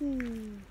Hmm.